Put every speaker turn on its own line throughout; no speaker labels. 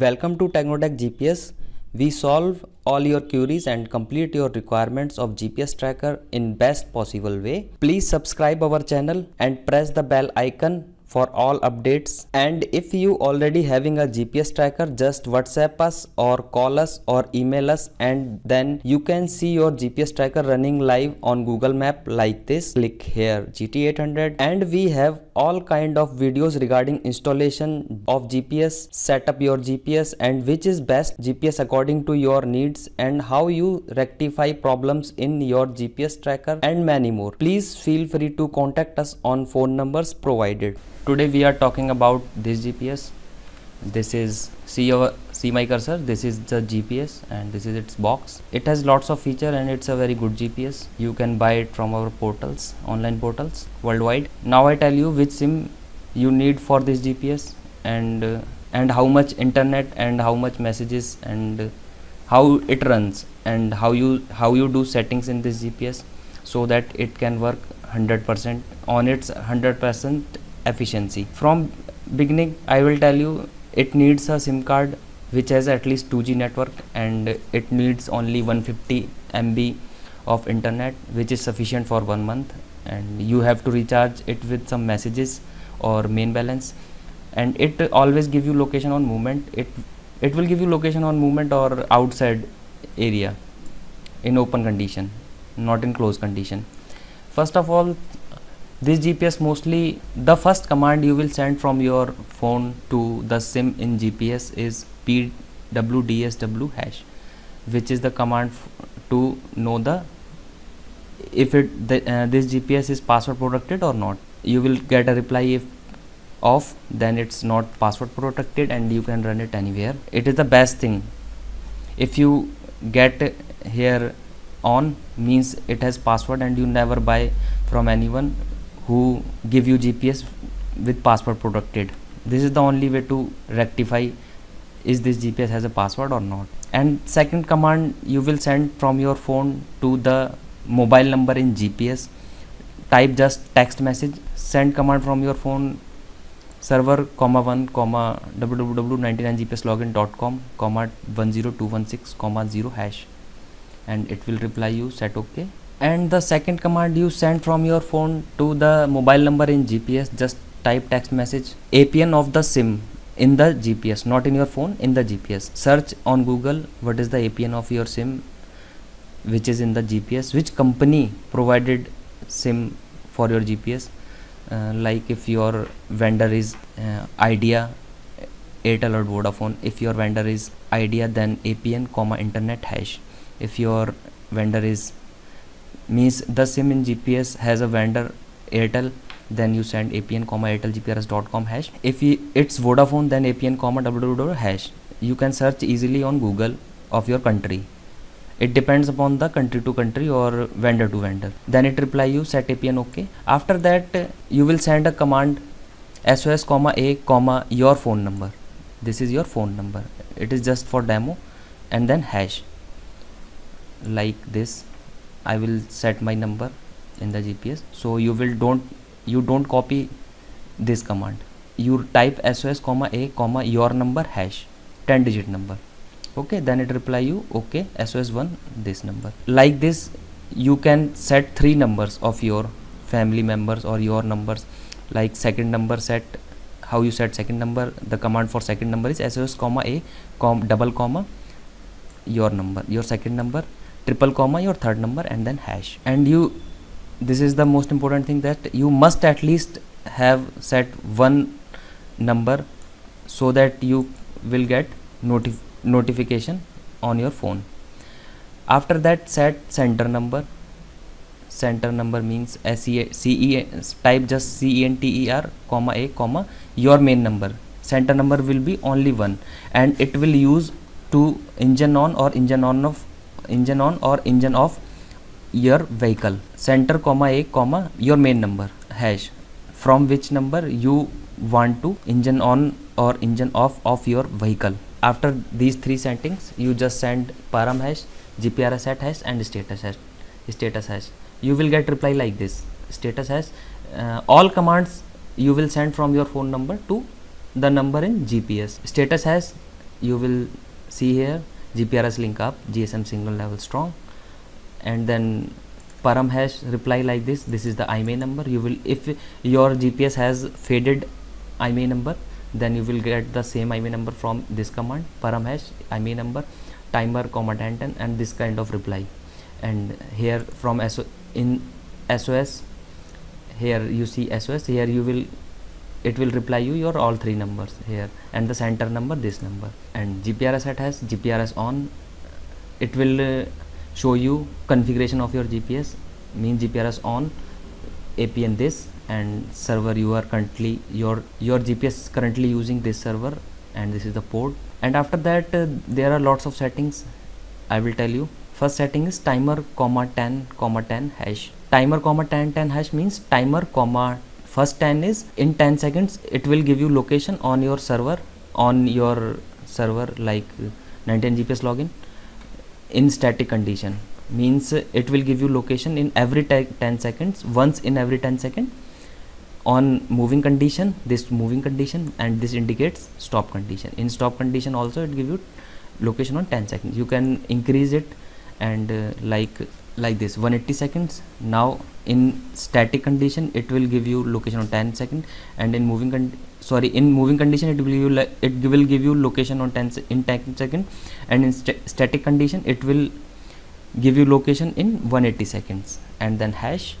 Welcome to Tegnotech GPS. We solve all your queries and complete your requirements of GPS tracker in best possible way. Please subscribe our channel and press the bell icon for all updates and if you already having a GPS tracker just whatsapp us or call us or email us and then you can see your GPS tracker running live on Google map like this click here GT800 and we have all kind of videos regarding installation of GPS set up your GPS and which is best GPS according to your needs and how you rectify problems in your GPS tracker and many more. Please feel free to contact us on phone numbers provided. Today we are talking about this GPS this is see see my cursor. This is the GPS and this is its box. It has lots of feature and it's a very good GPS you can buy it from our portals online portals worldwide. Now I tell you which sim you need for this GPS and uh, and how much internet and how much messages and uh, how it runs and how you how you do settings in this GPS so that it can work 100% on its 100% efficiency. From beginning i will tell you it needs a sim card which has at least 2g network and it needs only 150 mb of internet which is sufficient for one month. And you have to recharge it with some messages or main balance. And it always give you location on movement. It it will give you location on movement or outside area in open condition not in closed condition. First of all this GPS mostly the first command you will send from your phone to the sim in GPS is pwdsw hash which is the command to know the if it the, uh, this GPS is password protected or not. You will get a reply if off then it's not password protected and you can run it anywhere. It is the best thing. If you get here on means it has password and you never buy from anyone who give you GPS with password protected. This is the only way to rectify is this GPS has a password or not. And second command you will send from your phone to the mobile number in GPS type just text message send command from your phone server comma 1 comma www.99gpslogin.com comma 10216 comma 0 hash. And it will reply you set ok and the second command you send from your phone to the mobile number in GPS just type text message APN of the SIM in the GPS not in your phone in the GPS search on Google what is the APN of your SIM which is in the GPS which company provided SIM for your GPS uh, like if your vendor is uh, Idea Airtel or Vodafone if your vendor is Idea then APN comma internet hash. If your vendor is means the sim in gps has a vendor airtel then you send apn comma airtelgprs.com hash. If it's vodafone then apn comma www hash. You can search easily on google of your country. It depends upon the country to country or vendor to vendor. Then it reply you set apn ok after that you will send a command sos comma a comma your phone number. This is your phone number. It is just for demo and then hash. Like this I will set my number in the GPS so you will don't you don't copy this command. You type sos comma a comma your number hash 10 digit number. Okay then it reply you okay sos1 this number. Like this you can set three numbers of your family members or your numbers. Like second number set how you set second number the command for second number is sos comma a com double comma your number your second number triple comma your third number and then hash. And you this is the most important thing that you must at least have set one number so that you will get notif notification on your phone. After that set center number. Center number means SE, type just C-E-N-T-E-R comma A comma your main number. Center number will be only one and it will use to engine on or engine on of engine on or engine off your vehicle. Center comma a comma your main number. Hash. From which number you want to engine on or engine off of your vehicle. After these three settings you just send param hash gprs at hash and status hash. Status hash. You will get reply like this. Status hash. Uh, all commands you will send from your phone number to the number in gps status hash. You will see here GPRS link up GSM signal level strong. And then param hash reply like this this is the IMEI number. You will if your GPS has faded IMEI number then you will get the same IMEI number from this command. Param hash IMEI number timer comma 10 10 and this kind of reply. And here from SO in SOS here you see SOS here you will it will reply you your all three numbers here and the center number this number. And GPRS set has GPRS on it will uh, show you configuration of your GPS mean GPRS on APN this and server you are currently your your GPS currently using this server and this is the port. And after that uh, there are lots of settings. I will tell you first setting is timer comma 10 comma 10 hash. Timer comma 10 10 hash means timer comma first 10 is in 10 seconds it will give you location on your server on your server like 99 GPS login in static condition. Means it will give you location in every 10 seconds once in every 10 second on moving condition this moving condition and this indicates stop condition. In stop condition also it give you location on 10 seconds. You can increase it and uh, like like this 180 seconds. Now in static condition it will give you location on 10 second and in moving con sorry in moving condition it will give you it will give you location on 10 in 10 second and in st static condition it will give you location in 180 seconds. And then hash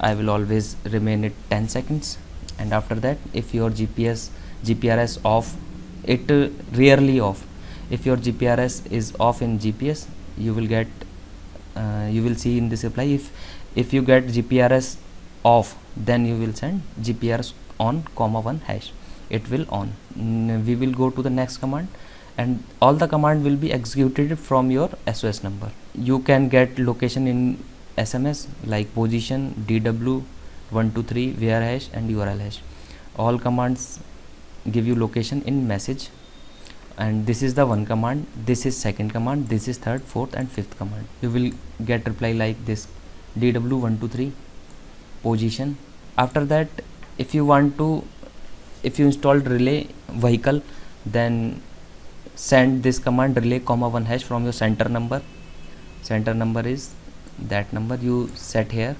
I will always remain it 10 seconds. And after that if your GPS GPRS off it uh, rarely off. If your GPRS is off in GPS you will get Uh, you will see in this reply if if you get GPRS off then you will send GPRS on comma 1 hash. It will on. We will go to the next command and all the command will be executed from your SOS number. You can get location in SMS like position DW 123 where hash and URL hash. All commands give you location in message and this is the one command this is second command this is third fourth and fifth command. You will get reply like this. Dw123 position. After that if you want to if you installed relay vehicle then send this command relay comma one hash from your center number. Center number is that number you set here.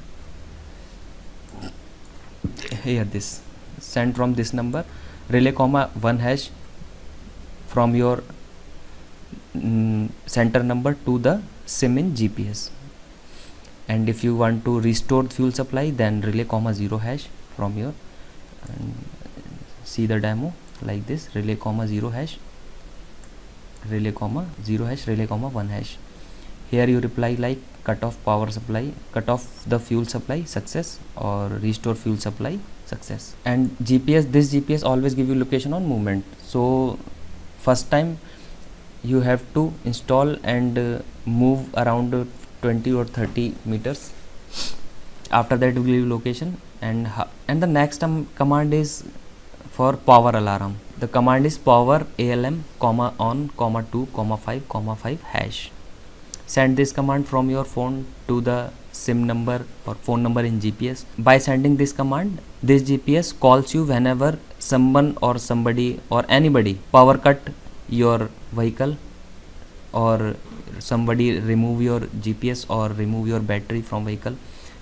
Here this. Send from this number. Relay comma one hash from your mm, center number to the sim in GPS and if you want to restore fuel supply then relay comma 0 hash from your see the demo like this relay comma 0 hash relay comma 0 hash relay comma 1 hash. Here you reply like cut off power supply cut off the fuel supply success or restore fuel supply success. And GPS this GPS always give you location on movement. So first time you have to install and uh, move around uh, 20 or 30 meters. After that will give location and and the next um, command is for power alarm. The command is power alm comma on comma 2 comma 5 comma 5 hash. Send this command from your phone to the sim number or phone number in gps by sending this command this gps calls you whenever someone or somebody or anybody power cut your vehicle or somebody remove your gps or remove your battery from vehicle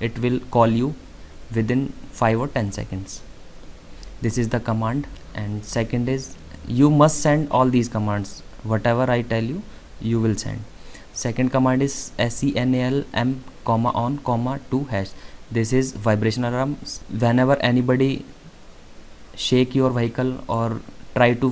it will call you within 5 or 10 seconds. This is the command. And second is you must send all these commands. Whatever i tell you you will send. Second command is senalm comma on comma 2 hash. This is vibration alarm whenever anybody shake your vehicle or try to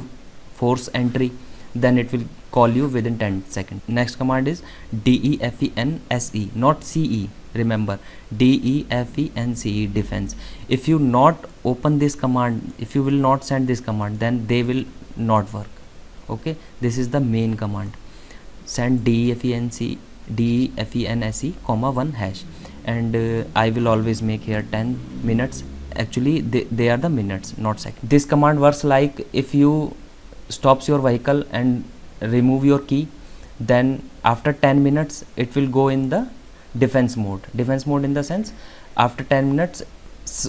force entry then it will call you within 10 seconds. Next command is defense not ce remember. Defense defense. If you not open this command if you will not send this command then they will not work. Okay? This is the main command. Send defense defense comma 1 hash. And uh, i will always make here 10 minutes actually they, they are the minutes not seconds this command works like if you stops your vehicle and remove your key then after 10 minutes it will go in the defense mode. Defense mode in the sense after 10 minutes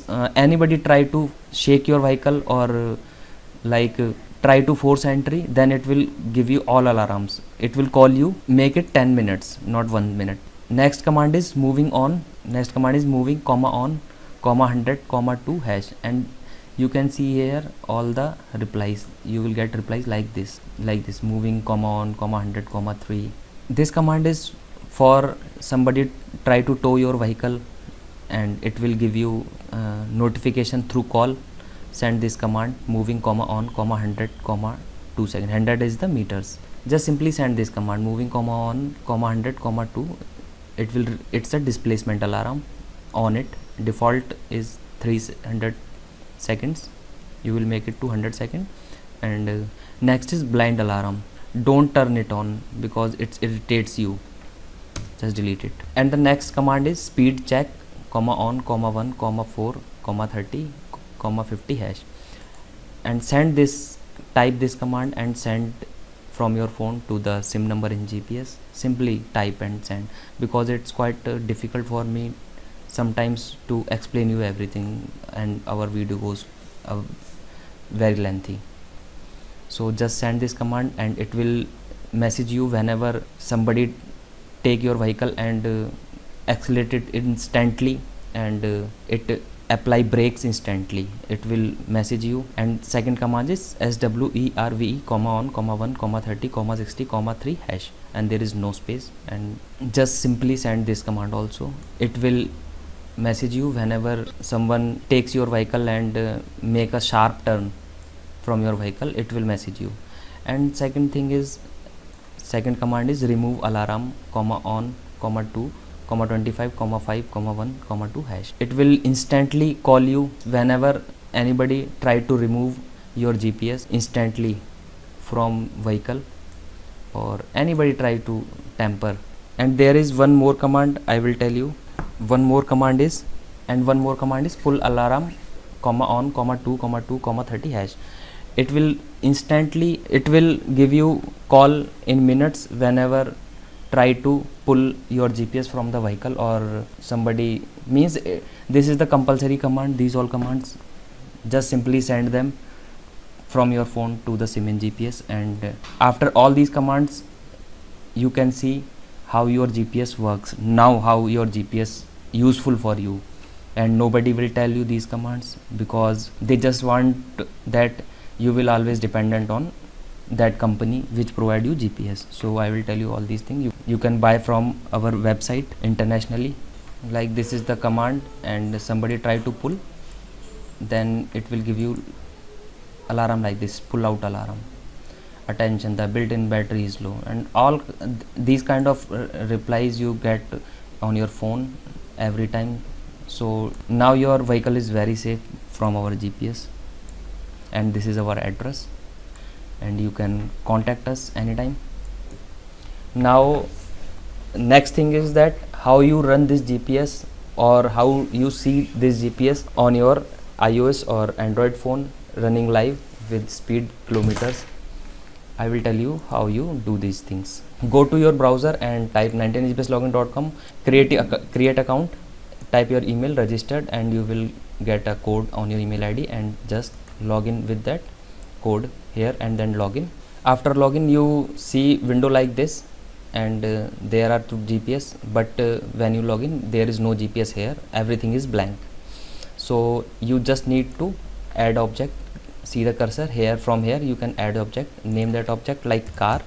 uh, anybody try to shake your vehicle or uh, like uh, try to force entry then it will give you all alarms. It will call you make it 10 minutes not 1 minute. Next command is moving on. Next command is moving comma on comma 100 comma 2 hash and you can see here all the replies. You will get replies like this like this moving comma on comma 100 comma 3 this command is for somebody try to tow your vehicle and it will give you uh, notification through call. Send this command moving comma on comma 100 comma 2 second. 100 is the meters. Just simply send this command moving comma on comma 100 comma 2 it will it's a displacement alarm on it. Default is 300 seconds. You will make it 200 second and uh, next is blind alarm. Don't turn it on because it irritates you. Just delete it. And the next command is speed check comma on comma 1 comma 4 comma 30 comma 50 hash. And send this type this command and send from your phone to the sim number in gps simply type and send because it's quite uh, difficult for me sometimes to explain you everything and our video goes uh, very lengthy. So just send this command and it will message you whenever somebody take your vehicle and uh, accelerate it instantly and uh, it apply brakes instantly. It will message you. And second command is swerve comma on comma 1 comma 30 comma 60 comma 3 hash. And there is no space. And just simply send this command also. It will message you whenever someone takes your vehicle and uh, make a sharp turn from your vehicle it will message you. And second thing is second command is remove alarm comma on comma 2 comma 25 comma 5 comma 1 comma 2 hash. It will instantly call you whenever anybody try to remove your gps instantly from vehicle or anybody try to tamper. And there is one more command i will tell you one more command is and one more command is pull alarm comma on comma 2 comma 2 comma 30 hash. It will instantly it will give you call in minutes whenever try to pull your GPS from the vehicle or somebody. Means uh, this is the compulsory command. These all commands just simply send them from your phone to the sim in GPS and uh, after all these commands you can see how your GPS works now how your GPS useful for you. And nobody will tell you these commands because they just want that you will always dependent on that company which provide you GPS so I will tell you all these things. You, you can buy from our website internationally. Like this is the command and somebody try to pull then it will give you alarm like this pull out alarm attention the built-in battery is low. And all these kind of replies you get on your phone every time. So now your vehicle is very safe from our GPS and this is our address. And you can contact us anytime. Now next thing is that how you run this GPS or how you see this GPS on your iOS or Android phone running live with speed kilometers I will tell you how you do these things. Go to your browser and type 99gpslogin.com create a create account type your email registered and you will get a code on your email id and just log in with that code here and then login after login you see window like this and uh, there are two GPS but uh, when you log in there is no GPS here. Everything is blank. So you just need to add object see the cursor here from here you can add object name that object like car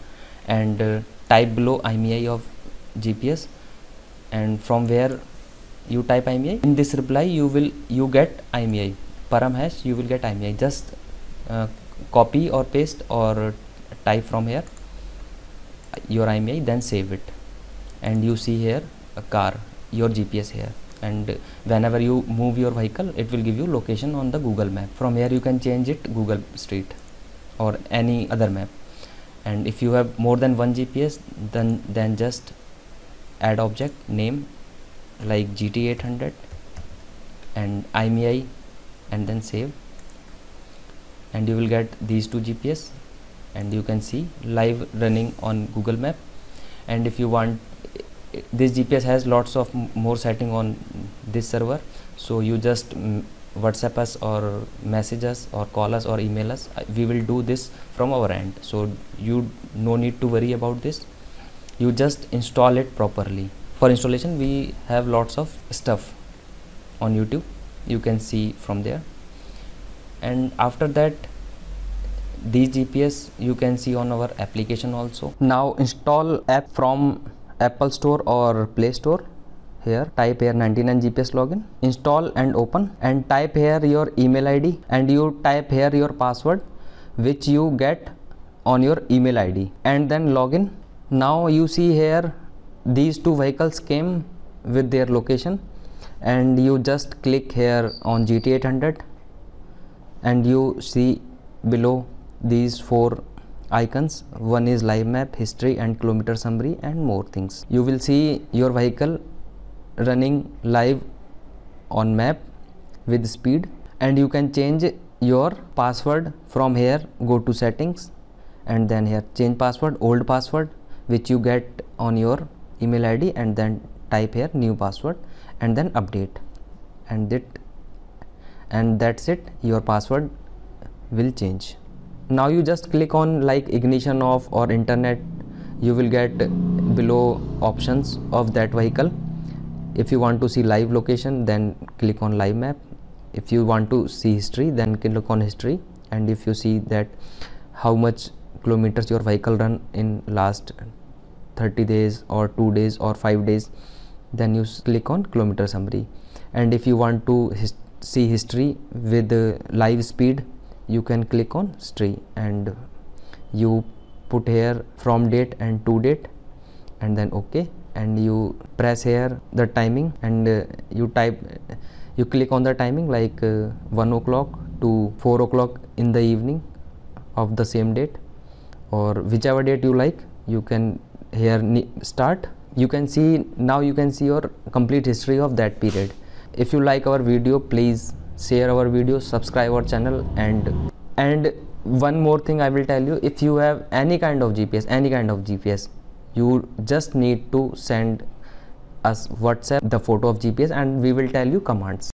and uh, type below IMEI of GPS and from where you type IMEI in this reply you will you get IMEI param hash you will get IMEI just uh, copy or paste or type from here your IMEI then save it and you see here a car your GPS here and whenever you move your vehicle it will give you location on the Google map. From here you can change it Google Street or any other map. And if you have more than one GPS then then just add object name like GT800 and IMEI and then save. And you will get these two GPS and you can see live running on Google map. And if you want this GPS has lots of more setting on this server. So you just whatsapp us or message us or call us or email us. Uh, we will do this from our end. So you no need to worry about this. You just install it properly. For installation we have lots of stuff on youtube. You can see from there. And after that these gps you can see on our application also. Now install app from apple store or play store. Here type here 99 gps login install and open and type here your email id and you type here your password which you get on your email id and then login. Now you see here these two vehicles came with their location and you just click here on gt 800 and you see below these four icons. One is live map history and kilometer summary and more things. You will see your vehicle running live on map with speed. And you can change your password from here go to settings and then here change password old password which you get on your email id and then type here new password and then update. And that and that's it. Your password will change now you just click on like ignition off or internet you will get below options of that vehicle. If you want to see live location then click on live map. If you want to see history then click on history. And if you see that how much kilometers your vehicle run in last 30 days or 2 days or 5 days then you click on kilometer summary. And if you want to his see history with uh, live speed you can click on history and you put here from date and to date and then okay and you press here the timing and uh, you type you click on the timing like uh, 1 o'clock to 4 o'clock in the evening of the same date or whichever date you like you can here start. You can see now you can see your complete history of that period. If you like our video please share our video subscribe our channel and and one more thing i will tell you if you have any kind of gps any kind of gps you just need to send us whatsapp the photo of gps and we will tell you commands